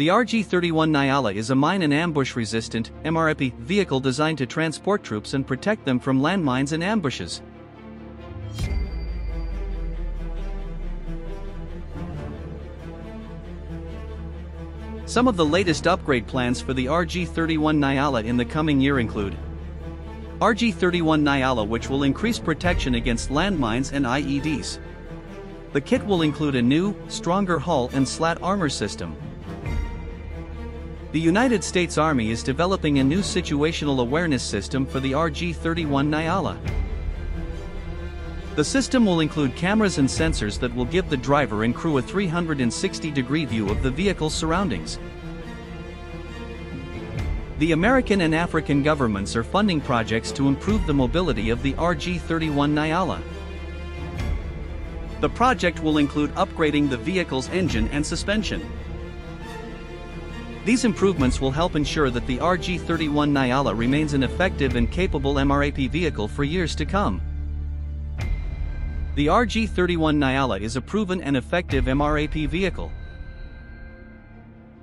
The RG-31 Nyala is a mine and ambush-resistant MRAP vehicle designed to transport troops and protect them from landmines and ambushes. Some of the latest upgrade plans for the RG-31 Nyala in the coming year include RG-31 Nyala which will increase protection against landmines and IEDs. The kit will include a new, stronger hull and slat armor system. The United States Army is developing a new situational awareness system for the RG-31 Nyala. The system will include cameras and sensors that will give the driver and crew a 360-degree view of the vehicle's surroundings. The American and African governments are funding projects to improve the mobility of the RG-31 Nyala. The project will include upgrading the vehicle's engine and suspension. These improvements will help ensure that the RG-31 Nyala remains an effective and capable MRAP vehicle for years to come. The RG-31 Nyala is a proven and effective MRAP vehicle.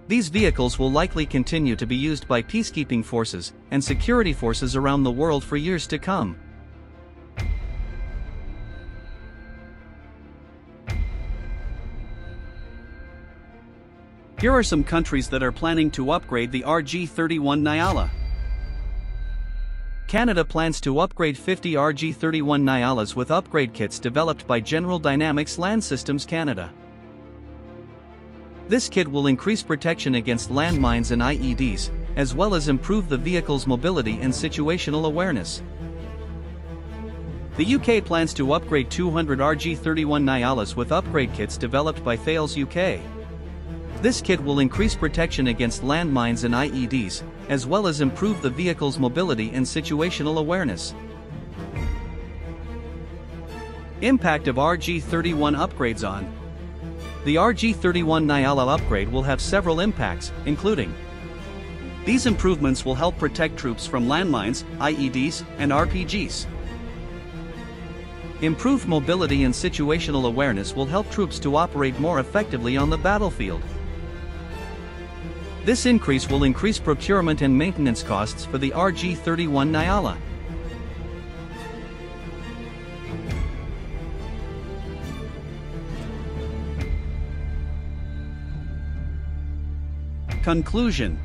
These vehicles will likely continue to be used by peacekeeping forces and security forces around the world for years to come. Here are some countries that are planning to upgrade the RG-31 Nyala. Canada plans to upgrade 50 RG-31 Nyalas with upgrade kits developed by General Dynamics Land Systems Canada. This kit will increase protection against landmines and IEDs, as well as improve the vehicle's mobility and situational awareness. The UK plans to upgrade 200 RG-31 Nyalas with upgrade kits developed by Thales UK. This kit will increase protection against landmines and IEDs, as well as improve the vehicle's mobility and situational awareness. Impact of RG-31 upgrades on The RG-31 Nyala upgrade will have several impacts, including These improvements will help protect troops from landmines, IEDs, and RPGs. Improved mobility and situational awareness will help troops to operate more effectively on the battlefield. This increase will increase procurement and maintenance costs for the RG-31 Nyala. Conclusion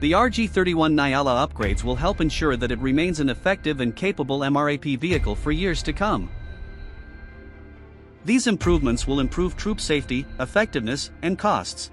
The RG-31 Nyala upgrades will help ensure that it remains an effective and capable MRAP vehicle for years to come. These improvements will improve troop safety, effectiveness, and costs.